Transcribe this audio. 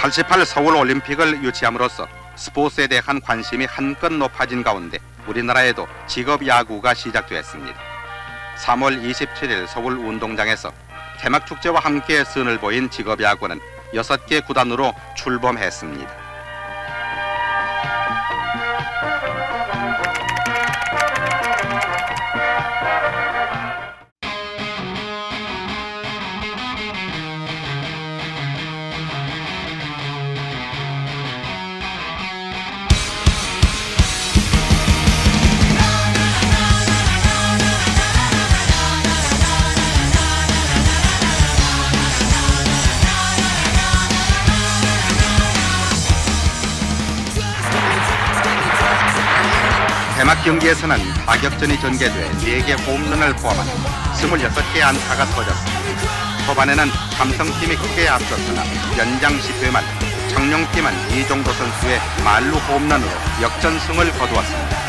88 서울 올림픽을 유치함으로써 스포츠에 대한 관심이 한껏 높아진 가운데 우리나라에도 직업 야구가 시작되었습니다. 3월 27일 서울 운동장에서 개막 축제와 함께 선을 보인 직업 야구는 6개 구단으로 출범했습니다. 개막 경기에서는 타격전이 전개돼 4개 홈런을 포함한 26개 안타가 터졌습니다. 초반에는 삼성팀이 크게 앞섰으나 연장 10회 말 청룡팀은 이종도 선수의 말루 홈런으로 역전승을 거두었습니다.